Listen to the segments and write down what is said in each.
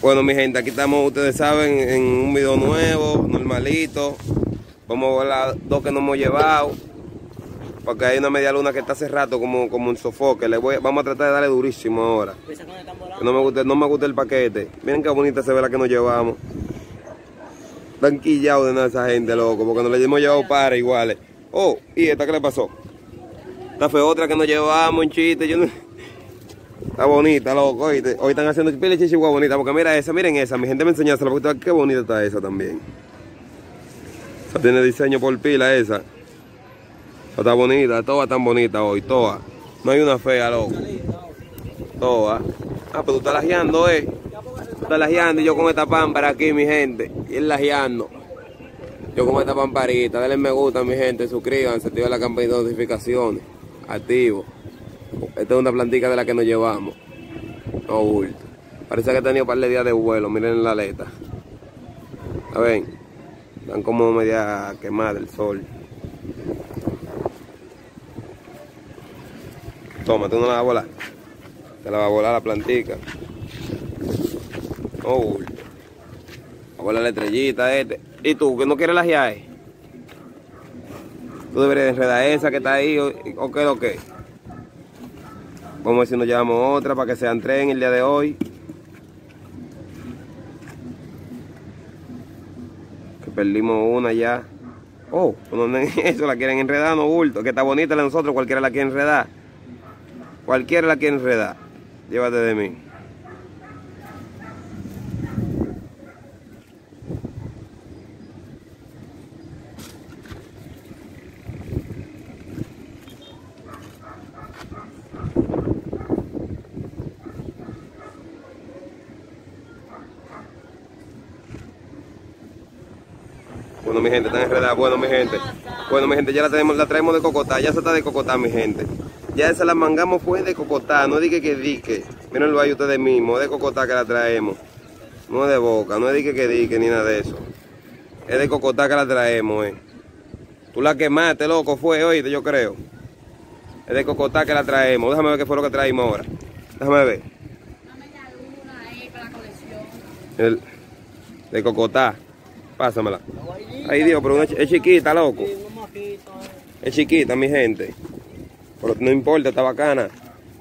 Bueno, mi gente, aquí estamos, ustedes saben, en un video nuevo, normalito. Vamos a volar dos que nos hemos llevado. Porque hay una media luna que está hace rato como, como un sofoque. Le voy, vamos a tratar de darle durísimo ahora. Que no me gusta, no me gusta el paquete. Miren qué bonita se ve la que nos llevamos. Están quillados de nada esa gente, loco, porque nos le hemos llevado para iguales. Oh, ¿y esta qué le pasó? Esta fue otra que nos llevamos en chiste. Yo no... Está bonita, loco. Hoy, hoy están haciendo pile chichigua bonita. Porque mira esa, miren esa. Mi gente me enseñó porque qué bonita está esa también. Esa tiene diseño por pila esa. Está bonita, toda tan bonita hoy, toda. No hay una fea, loco. Toda. Ah, pero tú estás lajeando, eh. Tú estás lajeando y yo con esta pámpara aquí, mi gente. Y él lajeando. Yo con esta pamparita. Denle me gusta, mi gente. Suscríbanse, activen la campanita de notificaciones. Activo. Esta es una plantica de la que nos llevamos. No bulto. Parece que ha tenido un par de días de vuelo. Miren la aleta. ¿La ven? Están como media quemada del sol. Toma, tú no la vas a volar. Te la va a volar la plantica. No bulto. Va a volar la estrellita este. ¿Y tú, que no quieres la GIAE? Tú deberías enredar esa que está ahí o, o qué que. Vamos a ver si nos llevamos otra para que sean tres en el día de hoy. Que perdimos una ya. Oh, eso la quieren enredar, no bulto. Que está bonita la de nosotros, cualquiera la quiere enredar. Cualquiera la quiere enredar. Llévate de mí. Bueno, mi gente, están enredadas. Bueno, mi gente. Bueno, mi gente, ya la, tenemos, la traemos de Cocotá. Ya se está de Cocotá, mi gente. Ya esa la mangamos fue de Cocotá. No dije que dique. Mírenlo ahí ustedes mismos. de Cocotá que la traemos. No es de boca. No es dique que dique ni nada de eso. Es de Cocotá que la traemos, eh. Tú la quemaste, loco, fue, oíste, yo creo. Es de Cocotá que la traemos. Déjame ver qué fue lo que traímos ahora. Déjame ver. El, de Cocotá. Pásamela. Ay Dios, pero es chiquita, loco. Es chiquita, mi gente. Pero no importa, está bacana.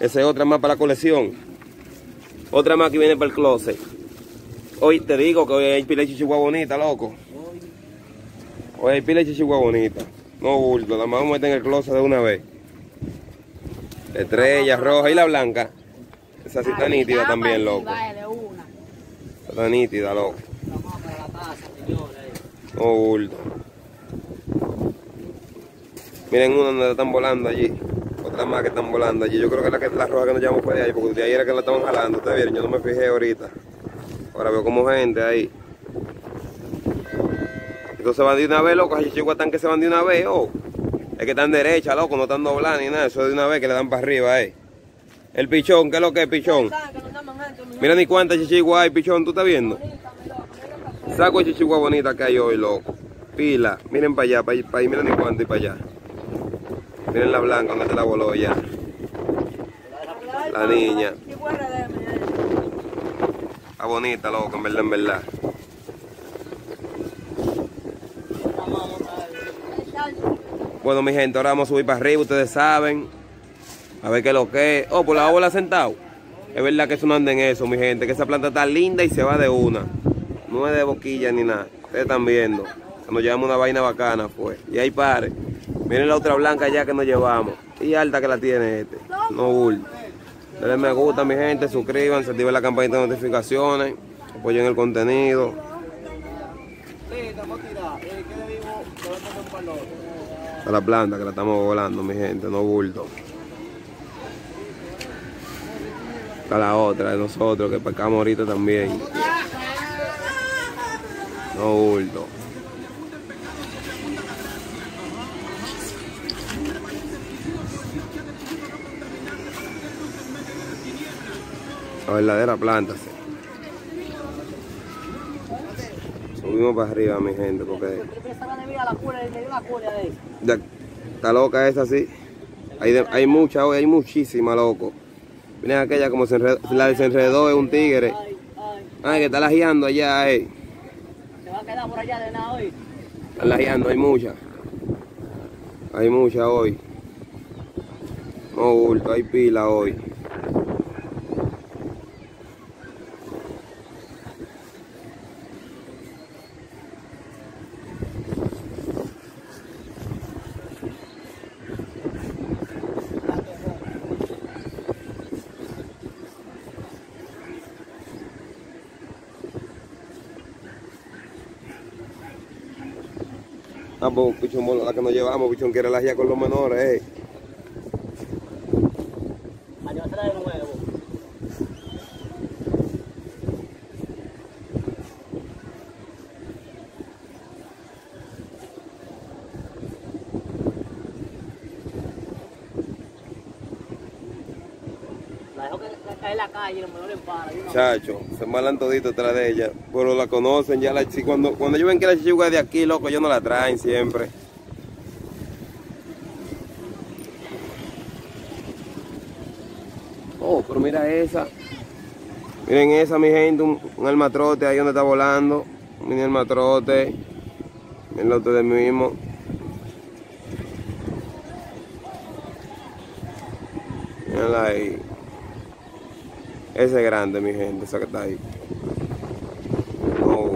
Esa es otra más para la colección. Otra más que viene para el closet. Hoy te digo que hoy hay pila de chichigua bonita, loco. Hoy hay pila de chichigua bonita. No bulto, la más vamos a meter en el closet de una vez. Estrella roja y la blanca. Esa sí está nítida también, loco. Está nítida, loco. No bulto. Miren una donde están volando allí. Otra más que están volando allí. Yo creo que la, que, la roja que nos llevamos fue de ahí, porque de ahí era que la estaban jalando. Ustedes vieron, yo no me fijé ahorita. Ahora veo como gente ahí. Entonces van de una vez, loco. Hay chicos están que se van de una vez, oh. Es que están derecha, loco, no están doblando ni nada. Eso es de una vez que le dan para arriba, eh. El pichón, ¿qué es lo que es pichón? Mira ni cuántas chichiguas hay, pichón, ¿tú estás viendo? Saco de chichigua bonita que hay hoy, loco. Pila. Miren para allá, para allá. miren ni cuánto y para allá. Miren la blanca, donde se la voló ya. La niña. Está bonita, loco, en verdad, en verdad. Bueno, mi gente, ahora vamos a subir para arriba, ustedes saben. A ver qué es lo que es. Oh, por la bola sentado. Es verdad que eso no anda en eso, mi gente. Que esa planta está linda y se va de una. No es de boquilla ni nada. Ustedes están viendo. Nos llevamos una vaina bacana, fue. Y ahí pare. Miren la otra blanca ya que nos llevamos. Y alta que la tiene este. No bulto. Denle me gusta, mi gente. Suscríbanse, activen la campanita de notificaciones. Apoyen el contenido. A la planta que la estamos volando, mi gente. No bulto. A la otra de nosotros que pescamos ahorita también. No bulto. La verdadera planta. Subimos para arriba, mi gente, porque está loca esa, sí. Hay, de- hay mucha hoy, hay muchísima, loco. Miren aquella como se enredó, la desenredó es un tigre. Ay, que está lajeando allá, eh. Se va a quedar por allá de nada hoy. Lajeando, hay mucha. Hay mucha hoy. No bulto, hay pila hoy. Ah, pues, pichón, la que nos llevamos, pichón quiere lajear con los menores, eh. Caer en la calle los menores en para. y uno- Chacho, se embalan todito detrás de ella, pero la conocen ya la chi- cuando cuando ven que la chihuahua es de aquí, loco, ellos no la traen siempre. Oh, pero mira esa. Miren esa, mi gente, un, un almatrote ahí donde está volando. Miren el almatrote. El otro de mismo. Mírala ahí. Ese es grande, mi gente, esa que está ahí. No.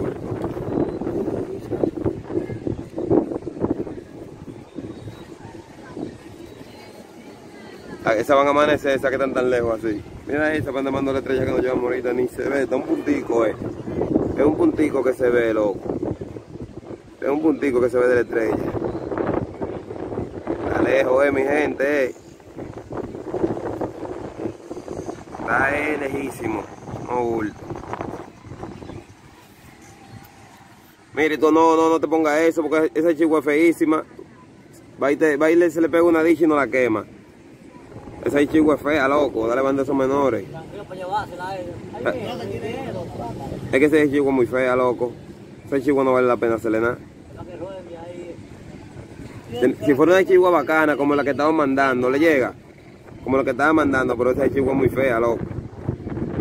Ah, Esas van a amanecer, esas que están tan lejos así. Mira esa, van mandando la estrella que nos llevamos ahorita, ni se ve, está un puntico, eh. Es un puntico que se ve, loco. Es un puntico que se ve de la estrella. Está lejos, eh, mi gente, eh. Está lejísimo. No bulto. Mire, tú no, no, no te pongas eso porque esa chihuahua feísima. Va y, te, va y le- se le pega una dicha y no la quema. Esa chihuahua fea, loco. Dale banda a esos menores. Es que esa chihuahua muy fea, loco. Esa chihuahua no vale la pena hacerle Si fuera una chihuahua bacana como la que estamos mandando, le llega. Como la que estaba mandando, pero esa chihuahua es muy fea, loco.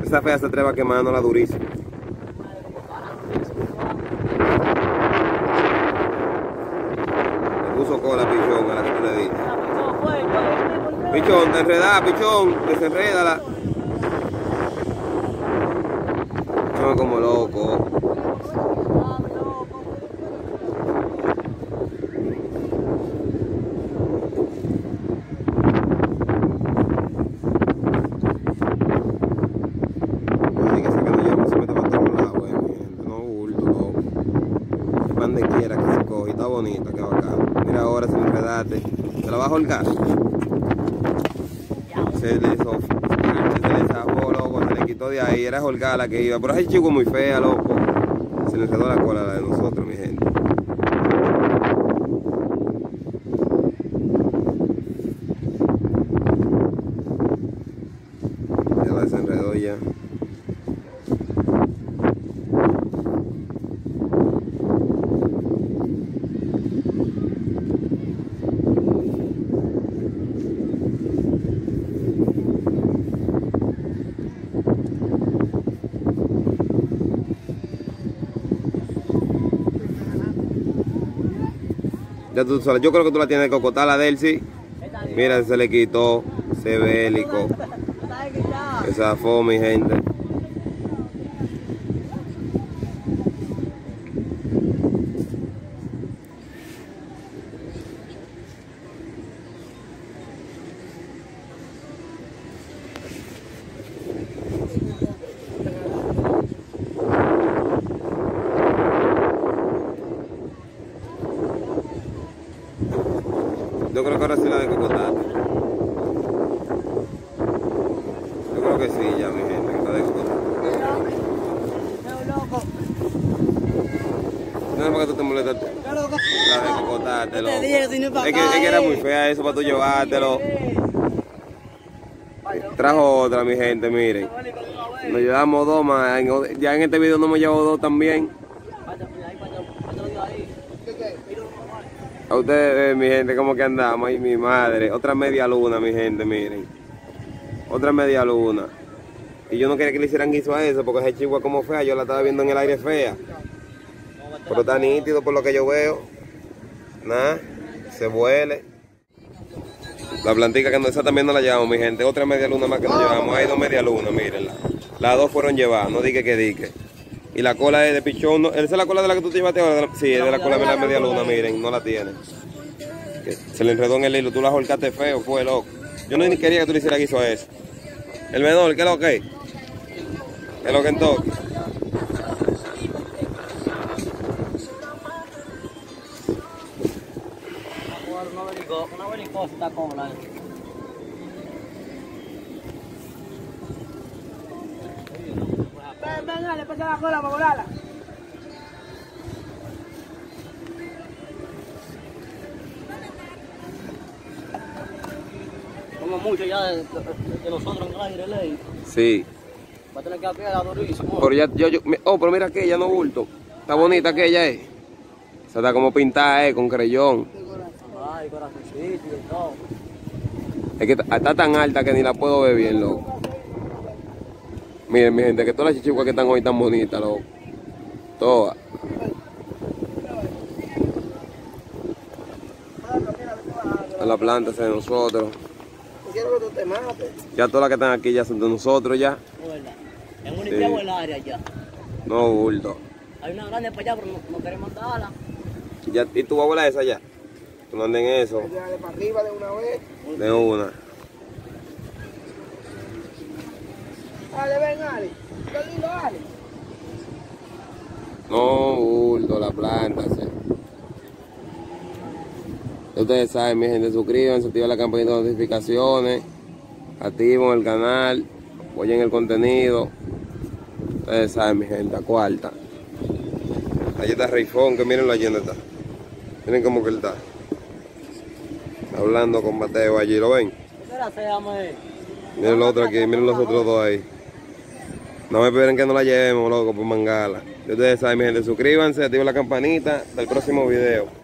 Esa fea se atreve a quemándola durísimo. Le puso cola pichón a la que tú le diste. Pichón, te enredá, pichón, desenrédala. Pichón es como loco. Así que sacando ya se mete para todos lados, eh, mi gente. No bulto, loco. Es pan de quiera que se coge. y Está bonita, qué bacán. Mira ahora se me enredaste. ¿Se la va a holgar? Se le hizo, se loco, se le quitó de ahí, era holgada la que iba. Pero esa chico muy fea, loco. Se le enredó la cola a la de nosotros, mi gente. Ya la desenredó ya. Ya tú sabes, yo creo que tú la tienes que cocotar la de él, sí. Mira, se le quitó, se bélico. Se zafó, mi gente. Yo creo que ahora sí la de cocotar. Yo creo que sí, ya, mi gente, que la de cocotar. No es para que tú te molestas. La de cocotarte, loco. Te dije, si no es que, es que era eh. muy fea eso para tú llevártelo. Trajo otra, mi gente, miren. Nos llevamos dos más. Ya en este video no me llevo dos también. A ustedes, ven, mi gente, cómo que andamos. Ay, mi madre. Otra media luna, mi gente, miren. Otra media luna. Y yo no quería que le hicieran guiso a eso porque esa chihuahua como fea, yo la estaba viendo en el aire fea. Pero está nítido por lo que yo veo. Nada, se vuele. La plantica que no, esa también no la llevamos, mi gente. Otra media luna más que nos llevamos. Hay dos media luna, mírenla. Las dos fueron llevadas, no dique que dique. Y la cola es de pichón. no- ¿Esa es la cola de la que tú te llevaste ahora? Sí, es de la cola de la media luna, miren, no la tiene. Se le enredó en el hilo, tú la holcaste feo, fue loco. Yo no ni quería que tú le hicieras guiso a eso. El menor, ¿qué es lo que? ¿Qué es lo que? Una verico- una vericosa está con la... Ven, ven, dale, pasa la cola para volarla. Como mucho ya de, de- de nosotros en el aire, ley. Sí. Va a tener que apiar durísimo. Pero ya, yo, yo, oh, pero mira aquella, no bulto. Está bonita aquella, eh. Esa está como pintada, eh, con creyón. Ay, corazoncito y todo. Es que está, está tan alta que ni la puedo ver bien, loco. Miren, mi gente, que todas las chichihuas que están hoy tan bonitas, loco. Todas. En la planta esa de nosotros. Quiero que tú te mates. Ya todas las que están aquí ya son de nosotros ya. Es. En un Sí. limpiado el área ya. No bulto. Hay una grande para allá, pero no, no queremos darla. Ya, ¿Y tú vas a volar esa ya? Tú no andes en eso. de para arriba de una vez. De una. Dale, ven, Ali. Qué lindo, Ali. No, bulto, la planta. sí. Ustedes saben, mi gente, suscríbanse, activen la campanita de notificaciones, activen el canal, apoyen el contenido. Ustedes saben, mi gente, a cuarta. Allí está Reifón, que miren la llena está. Miren cómo que él está. Hablando con Mateo allí, ¿lo ven? Miren los otros aquí, miren los otros dos ahí. No me esperen que no la llevemos, loco, por mangala. Ustedes saben, mi gente, suscríbanse, activen la campanita. Hasta el próximo video.